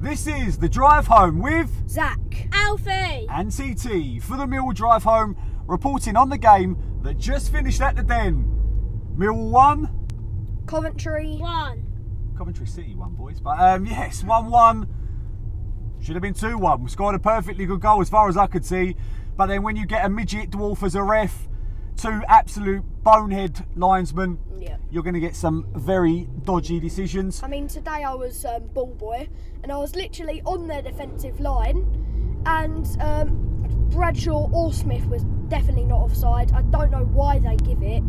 This is the drive home with Zac. Alfie! and TT for the Mill drive home, reporting on the game that just finished at the Den. Mill one, Coventry. One. Coventry City one, boys. But um, yes, one one. Should have been two one. We scored a perfectly good goal as far as I could see. But then when you get a midget dwarf as a ref, two absolute bonehead linesmen, Yeah. You're going to get some very dodgy decisions. I mean, today I was um, ball boy, and I was literally on their defensive line, and um, Bradshaw or Smith was definitely not offside. I don't know why they give it,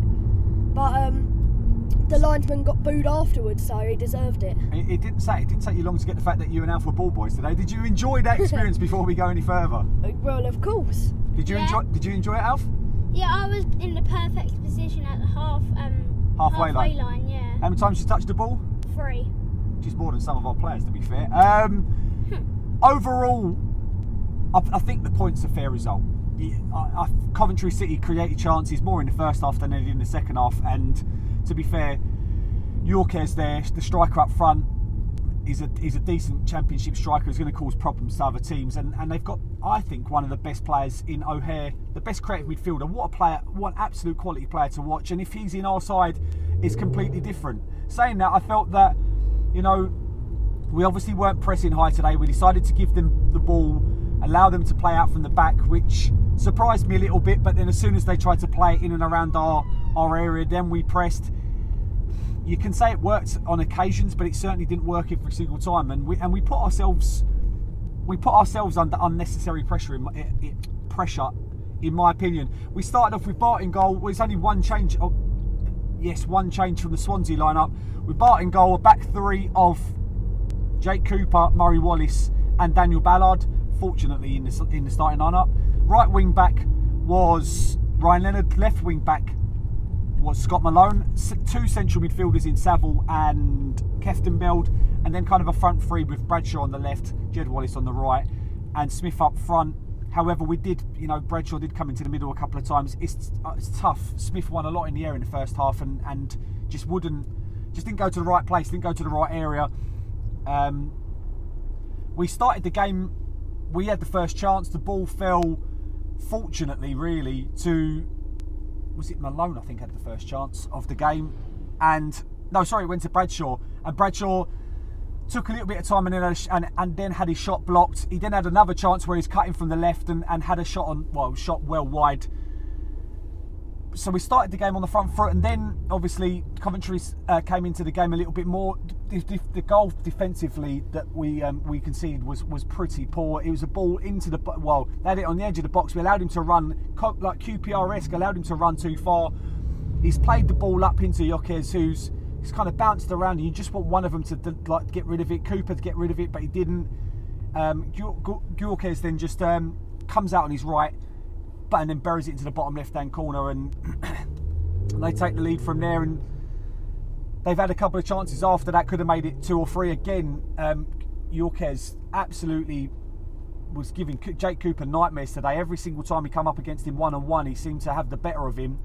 but um, the linesman got booed afterwards, so he deserved it. It, it didn't say it didn't take you long to get the fact that you and Alf were ball boys today. Did you enjoy that experience before we go any further? Well, of course. Did you Yeah. enjoy? Did you enjoy it, Alf? Yeah, I was in the perfect position at the half um Halfway line. line. yeah. How many times she touched the ball? Three. She's more than some of our players, to be fair. Um, overall, I, I think the point's a fair result. I, I, Coventry City created chances more in the first half than they did in the second half, and to be fair, Gyökeres there, the striker up front, is a is a decent championship striker. Who's going to cause problems to other teams, and, and they've got, I think, one of the best players in O'Hare, the best creative midfielder. What a player! What an absolute quality player to watch. And if he's in our side, it's completely different. Saying that, I felt that, you know, we obviously weren't pressing high today. We decided to give them the ball, allow them to play out from the back, which surprised me a little bit. But then as soon as they tried to play it in and around our, our area, then we pressed. You can say it worked on occasions, but it certainly didn't work every single time. And we and we put ourselves we put ourselves under unnecessary pressure in my, i i pressure, in my opinion. We started off with Bart in goal. Well, it's only one change. Oh, yes, one change from the Swansea lineup. With Bart in goal, a back three of Jake Cooper, Murray Wallace, and Daniel Ballard. Fortunately, in the in the starting lineup, right wing back was Ryan Leonard. Left wing back was Scott Malone. Two central midfielders in Saville and Kieftenbeld, and then kind of a front three with Bradshaw on the left, Jed Wallace on the right, and Smith up front. However, we did, you know, Bradshaw did come into the middle a couple of times. It's uh, it's tough. Smith won a lot in the air in the first half, and and just wouldn't, just didn't go to the right place, didn't go to the right area. Um, we started the game. We had the first chance. The ball fell, fortunately, really to was it Malone? I think had the first chance of the game, and no, sorry, it went to Bradshaw, and Bradshaw took a little bit of time and then and, and then had his shot blocked. He then had another chance where he's cutting from the left and, and had a shot on well shot well wide. So we started the game on the front foot, and then obviously Coventry uh, came into the game a little bit more. The, the, the goal defensively that we um, we conceded was was pretty poor. It was a ball into the well, they had it on the edge of the box. We allowed him to run like QPR-esque, allowed him to run too far. He's played the ball up into Gyökeres, who's he's kind of bounced around. And you just want one of them to like get rid of it. Cooper to get rid of it, but he didn't. Um, then just um, comes out on his right, and then buries it into the bottom left-hand corner, and they take the lead from there. And they've had a couple of chances after that, could have made it two or three again. Um, Gyökeres absolutely was giving Jake Cooper nightmares today. Every single time he come up against him one on one, he seemed to have the better of him.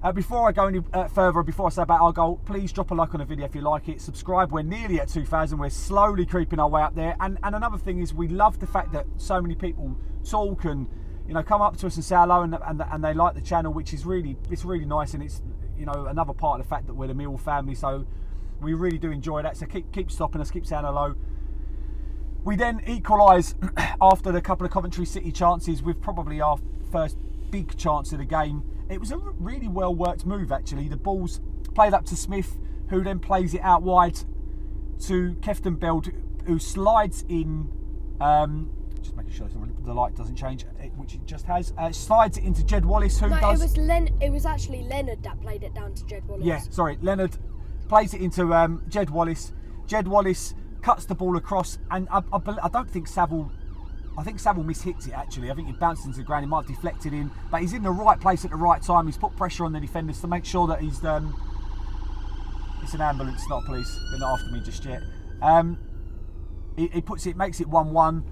Uh, before I go any uh, further, before I say about our goal, please drop a like on the video if you like it. Subscribe. We're nearly at 2,000. We're slowly creeping our way up there. And and another thing is, we love the fact that so many people talk and you know come up to us and say hello and and, and they like the channel, which is really it's really nice and it's you know another part of the fact that we're the Mill family. So we really do enjoy that. So keep keep stopping us, keep saying hello. We then equalise after the couple of Coventry City chances with probably our first big chance of the game. It was a really well worked move actually. The ball's played up to Smith, who then plays it out wide to Kieftenbeld, who slides in. Um, making the light doesn't change, eh, which it just has. Uh, slides it into Jed Wallace, who No, does. it was Len. It was actually Leonard that played it down to Jed Wallace. Yeah, sorry. Leonard plays it into um, Jed Wallace. Jed Wallace cuts the ball across, and I, I, I don't think Saville. I think Saville mishits it actually. I think he bounced into the ground. He might have deflected in, but he's in the right place at the right time. He's put pressure on the defenders to make sure that he's. Um, it's an ambulance, not police. They're not after me just yet. Um, he, he puts it, makes it one-one.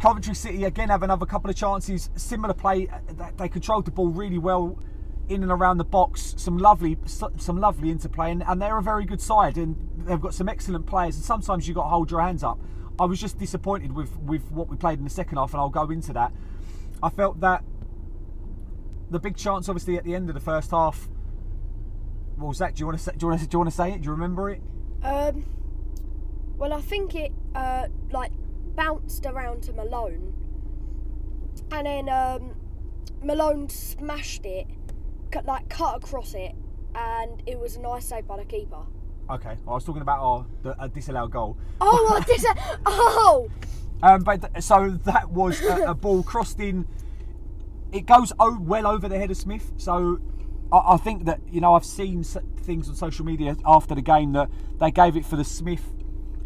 Coventry City again have another couple of chances. Similar play. uh, They- controlled the ball really well in and around the box. Some lovely, some lovely interplay, and, and they're a very good side. And they've got some excellent players. And sometimes you have got to hold your hands up. I was just disappointed with with what we played in the second half, and I'll go into that. I felt that the big chance, obviously, at the end of the first half. What was that? Do you want to say, do you want to, do you want to say it? Do you remember it? Um, well, I think it uh, like bounced around to Malone, and then um, Malone smashed it, cut, like cut across it, and it was a nice save by the keeper. Okay, I was talking about our the, a disallowed goal. Oh, did Oh, Um, but th- so that was a, a ball crossed in. It goes o- well over the head of Smith. So I, I think that you know I've seen s- things on social media after the game that they gave it for the Smith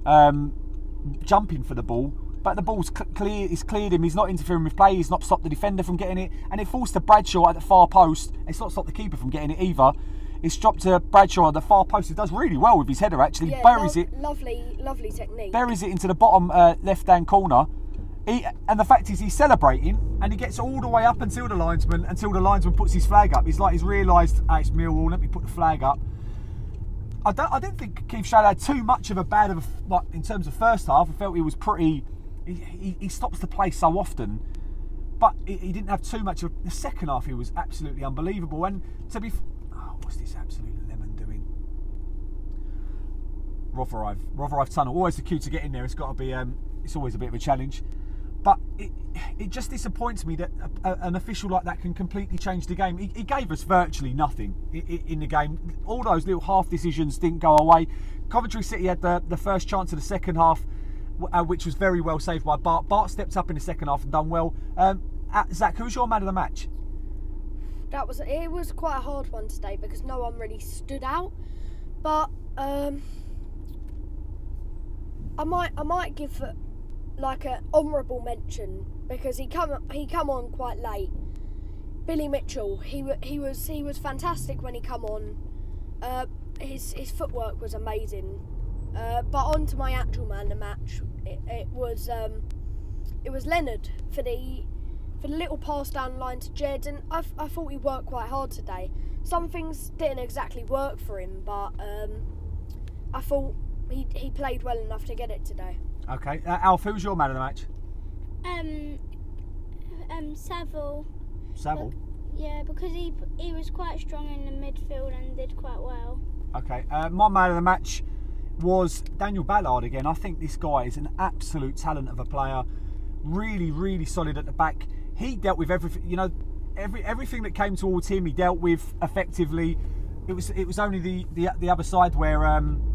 um, jumping for the ball, but the ball's c- clear. It's cleared him. He's not interfering with play. He's not stopped the defender from getting it, and it falls to Bradshaw at the far post. It's not stopped the keeper from getting it either. It's dropped to Bradshaw at the far post. He does really well with his header. Actually, yeah, buries lo- it Lovely, lovely technique. buries it into the bottom uh, left hand corner. He, and the fact is, he's celebrating and he gets all the way up until the linesman, until the linesman puts his flag up. He's like, he's realised, hey, it's Millwall, let me put the flag up. I don't, I didn't think Keith Stroud had too much of a bad of a, like, in terms of first half. I felt he was pretty, he, he, he stops the play so often, but he, he didn't have too much of the second half. He was absolutely unbelievable. And to be, oh, what's this absolute lemon doing? Rotherhithe Tunnel. Always the queue to get in there. It's got to be. Um, it's always a bit of a challenge. But it, it just disappoints me that a, a, an official like that can completely change the game. He, he gave us virtually nothing in, in the game. All those little half decisions didn't go away. Coventry City had the, the first chance of the second half, uh, which was very well saved by Bart. Bart stepped up in the second half and done well. Um, uh, Zac, who's your man of the match? that was it was quite a hard one today because no one really stood out. But um, I might I might give like an honourable mention because he come he come on quite late. Billy Mitchell, he he was he was fantastic when he come on. Uh, his his footwork was amazing. Uh, but on to my actual man the match. It, it was um, it was Leonard for the for the little pass down line to Jed, and I, I thought he worked quite hard today. Some things didn't exactly work for him, but um, I thought he he played well enough to get it today. Okay, uh, Alf, who's your man of the match? Um, um, Saville. Saville. Yeah, because he he was quite strong in the midfield and did quite well. Okay, uh, my man of the match was Daniel Ballard again. I think this guy is an absolute talent of a player. Really, really solid at the back. He dealt with everything. You know, every everything that came towards him, he dealt with effectively. It was it was only the the, the other side where. Um,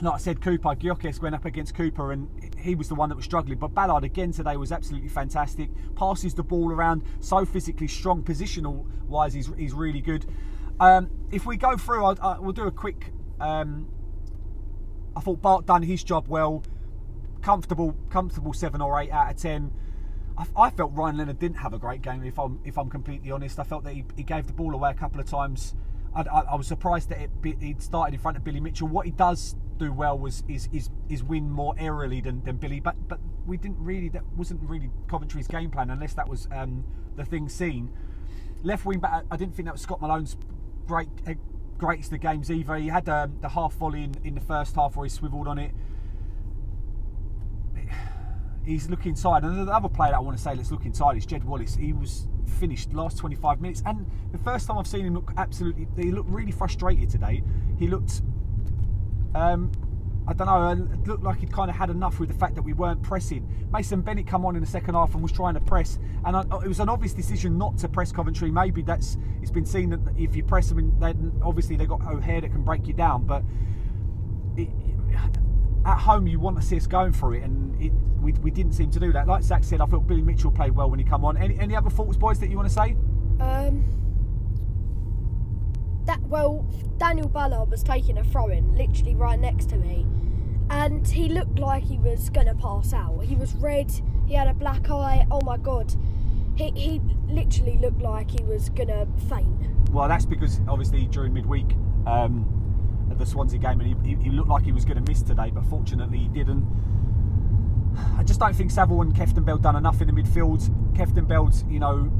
like I said, Cooper, Gyökeres went up against Cooper and he was the one that was struggling. But Ballard again today was absolutely fantastic. Passes the ball around, so physically strong, positional wise, he's, he's really good. Um, if we go through, I'll, I, we'll do a quick. Um, I thought Bart done his job well. Comfortable, comfortable seven or eight out of ten. I, I felt Ryan Leonard didn't have a great game. If I'm if I'm completely honest, I felt that he, he gave the ball away a couple of times. I, I, I was surprised that it, he'd started in front of Billy Mitchell. What he does do well was is is, is win more aerially than, than Billy, but but we didn't really that wasn't really Coventry's game plan unless that was um, the thing seen. Left wing back, I didn't think that was Scott Malone's great uh, greatest of games either. He had um, the half volley in, in the first half where he swiveled on it. He's looking inside, and the other player I want to say let's look inside is Jed Wallace. He was finished last 25 minutes, and the first time I've seen him look absolutely, he looked really frustrated today. He looked, um, I don't know, it looked like he'd kind of had enough with the fact that we weren't pressing. Mason Bennett come on in the second half and was trying to press, and I, it was an obvious decision not to press Coventry. Maybe that's it's been seen that if you press them, then obviously they've got O'Hare that can break you down, but. It, at home you want to see us going for it, and it, we, we didn't seem to do that. Like Zac said, I thought Billy Mitchell played well when he come on. Any, any other thoughts, boys, that you want to say? Um, that well, Daniel Ballard was taking a throw in, literally right next to me, and he looked like he was gonna pass out. He was red. He had a black eye. Oh my god, he he literally looked like he was gonna faint. Well, that's because obviously during midweek um, at the Swansea game, and he, he, looked like he was going to miss today, but fortunately he didn't. I just don't think Saville and Kieftenbeld done enough in the midfield. Kefton you know,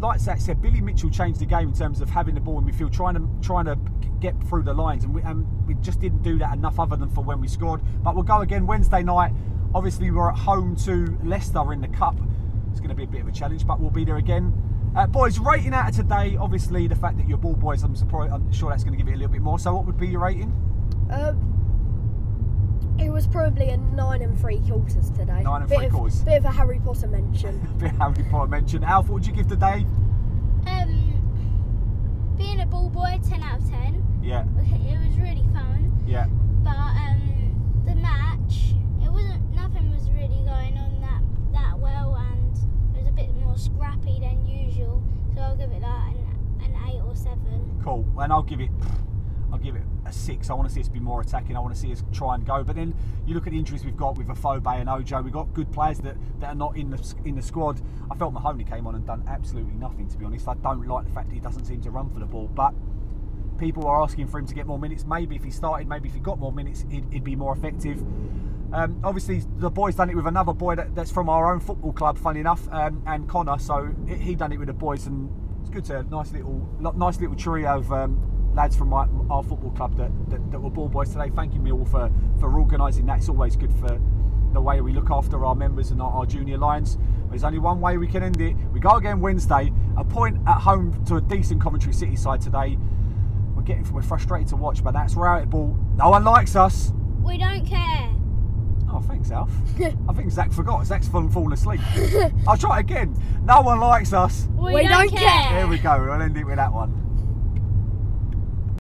like Zac said, Billy Mitchell changed the game in terms of having the ball in midfield, trying to trying to get through the lines, and we, and we just didn't do that enough, other than for when we scored. But we'll go again Wednesday night. Obviously, we're at home to Leicester in the cup. It's going to be a bit of a challenge, but we'll be there again. Uh, boys, rating out of today, obviously the fact that you're ball boys, I'm surprised. I'm sure that's going to give it a little bit more. So, what would be your rating? It was probably a nine and three quarters today. Nine and bit three of, quarters. Bit of a Harry Potter mention. bit Harry Potter mentioned. Alf, what would you give today? Um, being a ball boy, 10 out of 10. Yeah, It was really fun. yeah. But um, the match, it wasn't. Nothing was really going on that that well, and it was a bit more scrappy than usual. So I'll give it that an, an eight or seven. Cool. And I'll give it. I'll give it a six. I want to see us be more attacking. I want to see us try and go. But then you look at the injuries we've got with Afobe and Ojo. We've got good players that, that are not in the in the squad. I felt Mahoney came on and done absolutely nothing. To be honest, I don't like the fact that he doesn't seem to run for the ball. But people are asking for him to get more minutes. Maybe if he started, maybe if he got more minutes, he'd, he'd be more effective. Um, obviously, the boys done it with another boy that, that's from our own football club, funny enough, um, and Connor. So he done it with the boys, and it's good to nice little nice little trio of um, lads from my, our football club that, that, that were ball boys today. Thank you, Mill, for for organising that. It's always good for the way we look after our members and our, our junior lions. There's only one way we can end it. We go again Wednesday. A point at home to a decent Coventry City side today. We're getting we're frustrated to watch, but that's reality ball. No one likes us. We don't care. Oh, thanks, Alf. I think Zac forgot. Zac's fallen, fallen asleep. I'll try it again. No one likes us. We don't care. There we go. We'll end it with that one.